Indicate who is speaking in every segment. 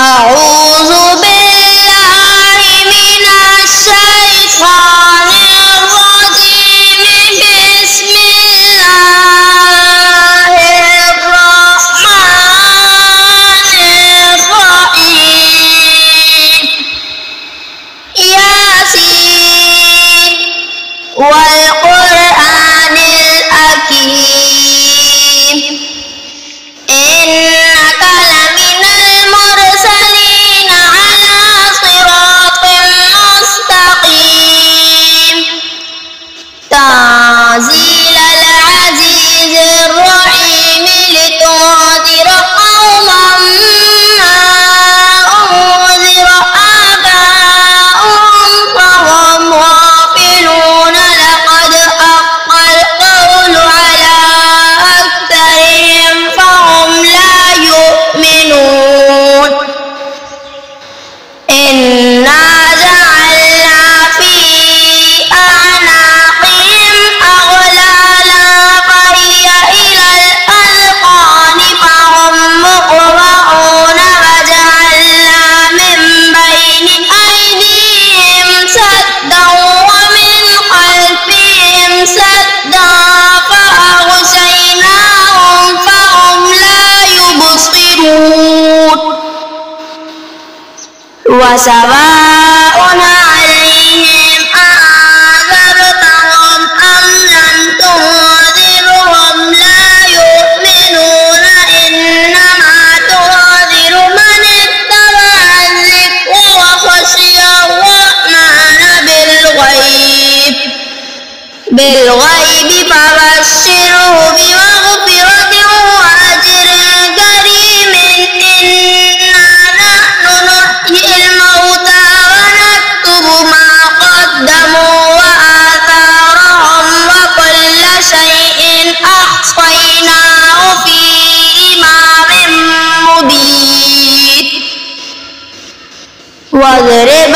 Speaker 1: a وسواء عليهم أنذرتهم أم لم تنذرهم لا يؤمنون إنما تنذر من اتبع الذكر وخشي الرحمن بالغيب. بالغيب فبشره واضرب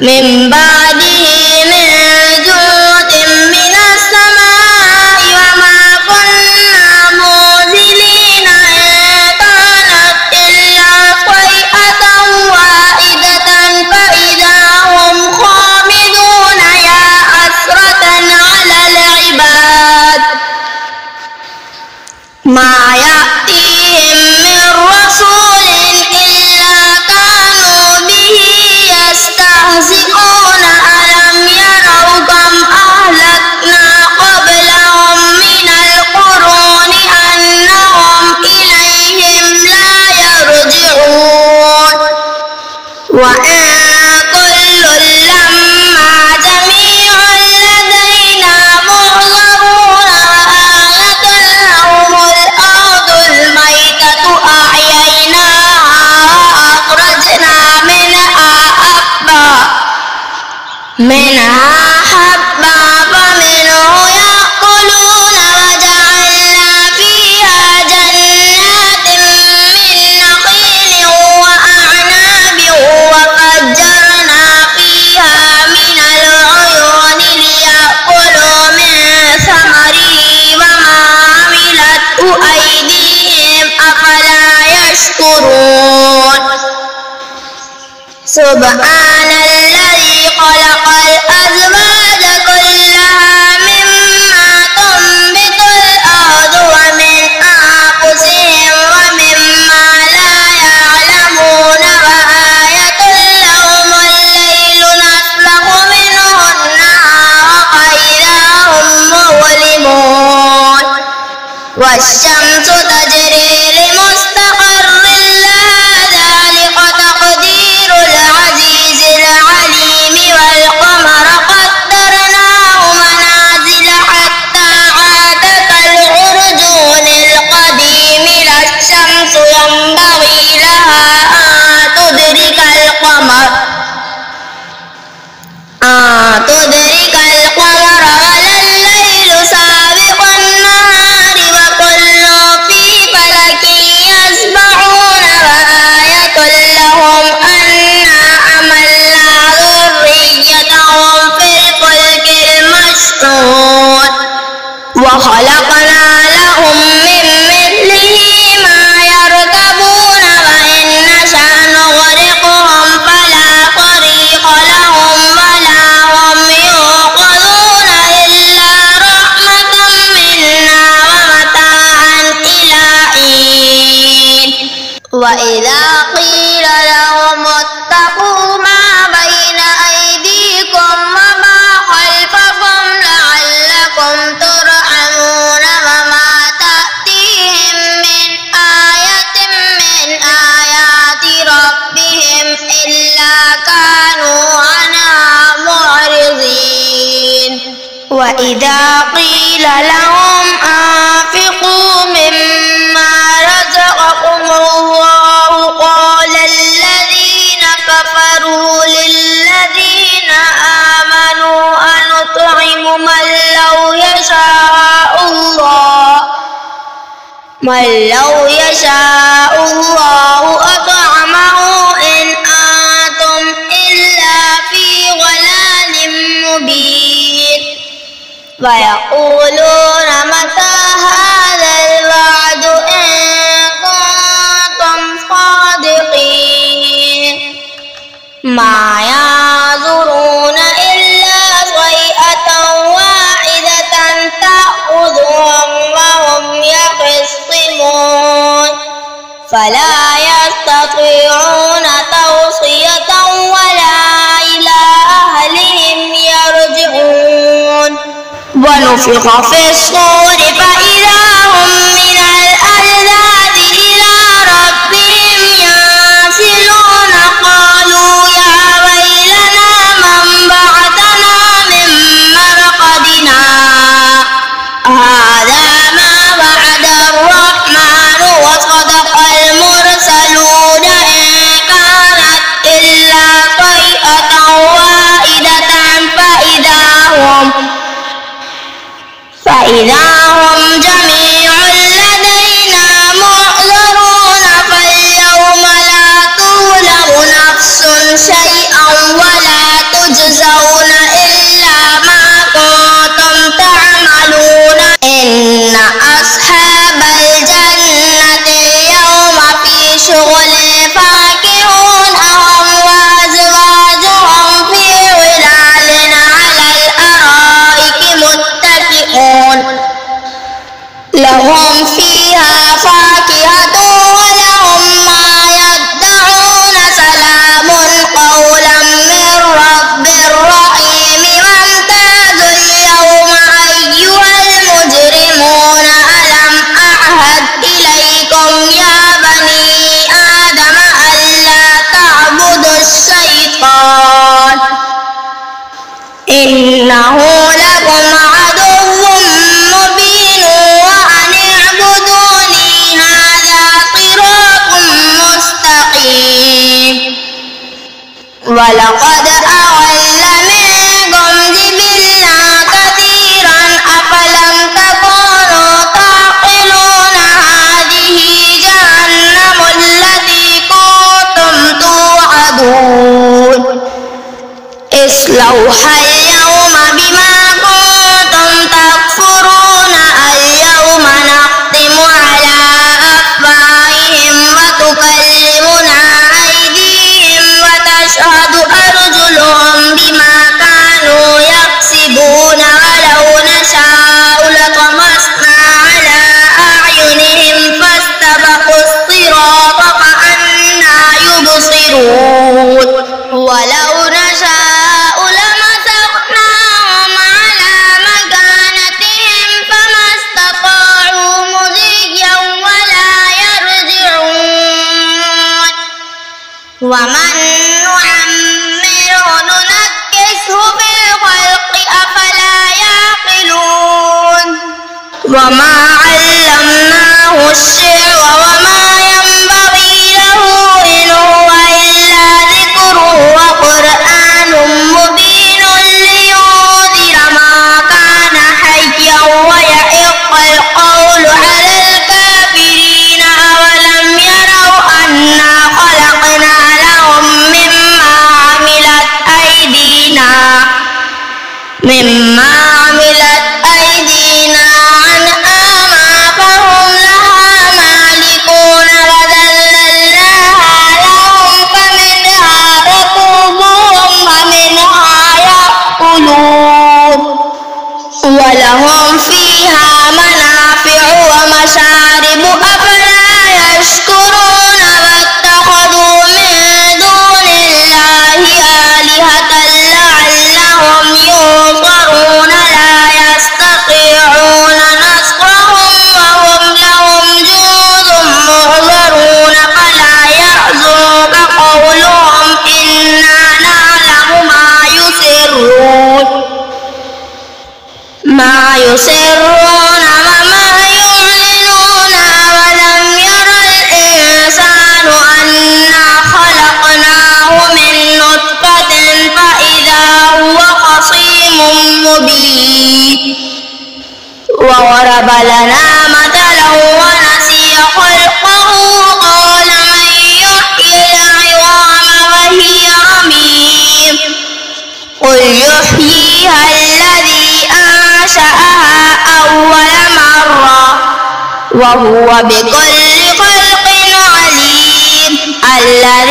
Speaker 1: Mem subhanallah. وإذا قيل لهم أنفقوا مما رزقكم الله قال الذين كفروا للذين آمنوا أنطعم من لو يشاء الله من لو يشاء الله أطعمه إن أنتم إلا في ضلال مبين ويقولون متى أشرق في الصور فإذا وهم جميع لدينا معذرون فاليوم لا تظلم نفس شيئا ولا تجزون إلا ما كنتم تعملون إن أصحاب الجنة اليوم في شغل فاضل توعدون مما وهو بكل خلق عليم. الذي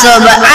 Speaker 1: sobat